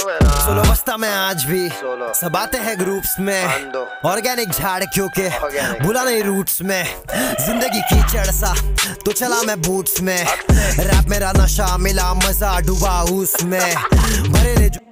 Solo बस्ता में आज भी। सब आते हैं ग्रुप्स में। ऑर्गेनिक झाड़ क्योंकि Organic। भूला नहीं रूट्स में। ज़िंदगी की सा। तो चला मैं बूट्स में। रैप मेरा नशा मिला मज़ा डूबा उसमें। भरे ले जो